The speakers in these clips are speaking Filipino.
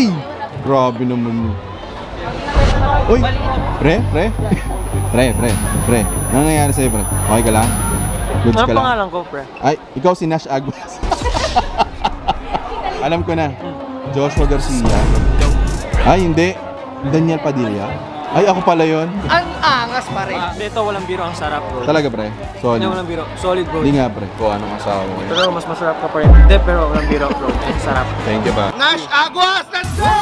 Uy! Grabe naman yun. Uy! Pre, pre. pre, pre, pre. Ano nangyayari sa'yo, pre? Okay ka lang? Goods Ano ka lang? pangalan ko, pre? Ay, ikaw si Nash Aguas. Alam ko na. Joshua Garcia. Ay, hindi. Daniel Padilla. Ay, ako pala yon. Ang angas pare. Ah, dito walang biro ang sarap, bro. Talaga, pre. Solid. Hindi, walang biro. Solid, bro. Hindi nga, pre. Kung anong asawa mo yun. Pero mas masarap ka pa rin. Hindi, pero walang biro, bro. Ang sarap. Thank you, ba? Nash Aguas, let's go!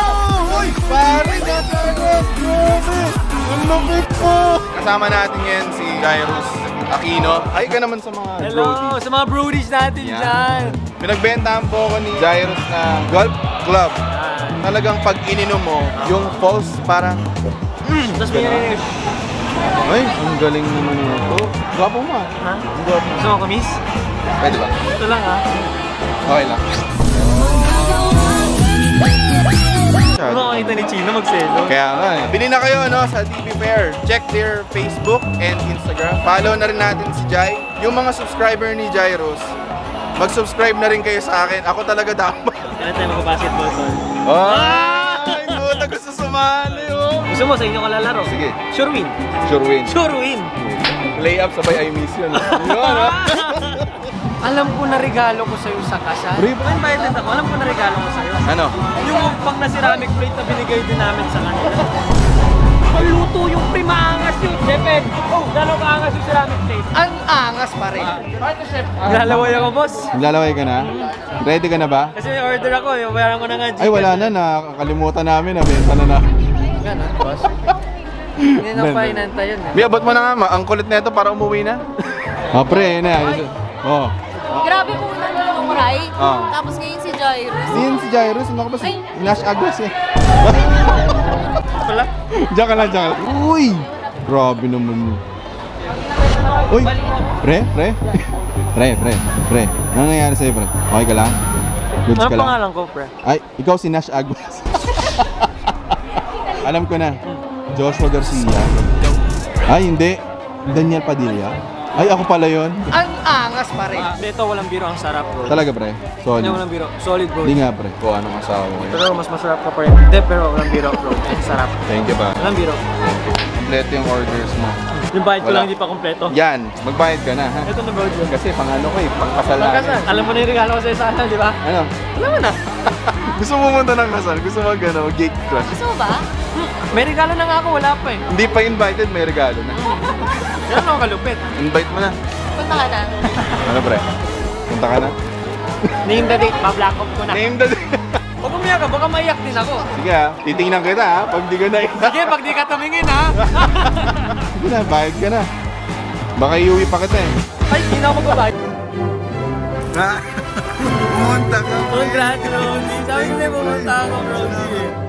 Uy, Pare, Nash Aguas! Grabe! Ang lupit po! Kasama natin ngayon si Jairus Aquino. Ay ka naman sa mga Hello, brodies. sa mga brodies natin Yan. dyan. Pinagbentahan po ako ni Jairus na golf club. Talagang pag ininom mo, yung false parang, Tapos may narinig. ay, ang galing naman ito. Gwapo mo ah. Ha? Gwapo. Gusto mo kamis? Pwede ba? Ito lang, ha? Okay lang. Ano makakita ni Chino magselo? Kaya nga eh. Bili na kayo no, sa DP Fair. Check their Facebook and Instagram. Follow na rin natin si Jai. Yung mga subscriber ni Jairos, mag-subscribe na rin kayo sa akin. Ako talaga dapat. Kailan tayo mag-basketball, tol? Ay, puta gusto sumali oh. Gusto mo sa inyo kalalaro? Sige. Sure win. Sure win. Sure win. Layup sabay I miss you. no? Yun, ah. Alam ko na regalo ko sa'yo sa kasal. Brief. Kung invited ako, alam ko na regalo ko sa'yo. Ano? Yung pang na ceramic plate na binigay din namin sa kanila. Maluto yung primangas yung chef. Oh, gano'ng kaangas yung ceramic plate. Ang angas pare. Lalaway ako, boss. Naglalaway ka na? Ready ka na ba? Kasi may order ako, yung bayaran ko na nga. Ay, wala na. Nakakalimutan namin. Nabenta na na. Ganon, boss. Hindi na pa yun. eh. Bia, ba't mo na nga? ma- Ang kulit na ito para umuwi na. Oh, pre, yun na. Oh. Grabe po na nung Rai. Ah. Tapos ngayon si Jairus. Yun si Jairus. Ano ka ba si. Nash Aguas eh. Wala. Diyan ka lang, diyan ka lang. Uy! Grabe naman yun. Uy! Pre, pre. Pre, pre, pre. Ano nangyayari sa'yo, pre? Okay ka lang? Goods Ano ka lang? pangalan ko, pre? Ay, ikaw si Nash Aguas. Alam ko na. Joshua Garcia. Ay, hindi. Daniel Padilla. Ay, ako pala yon. Ang angas pare. Ah, dito walang biro ang sarap, bro. Talaga, pre. Solid. Hindi, walang biro. Solid, bro. Hindi nga, pre. Kung anong asawa mo yun. Pero mas masarap ka pa rin. Hindi, pero walang biro, bro. Ang sarap. Thank you ba? Walang biro. Kompleto yung orders mo. Yung bayad ko lang hindi pa kompleto. Yan, magbayad ka na, ha? Ito na, bro. Kasi pang ano ko eh, pang kasal. Pagkasal. Alam mo na yung regalo ko sa'yo sana, di ba? Ano? Alam mo na. Gusto mo pumunta ng kasal? Gusto mo gano, gate crush? Gusto mo ba? May regalo na nga ako, wala pa eh. Hindi pa invited, may regalo na. Yan ako kalupit. Invite mo na. Punta ka na. Ano pre? Punta ka na? Name the date, pa-black off ko na. Name the Huwag umiyak ka, baka maiyak din ako. Sige ha, titingnan kita ha, pag di ko na Sige, pag di ka tumingin ha. Sige na, bayad ka na. Baka iuwi pa kita eh. Ay, hindi na ako magbabayad. Ha? Pumunta ka. Congrats, Ronnie. Sabi ko na pumunta ako, Ronnie.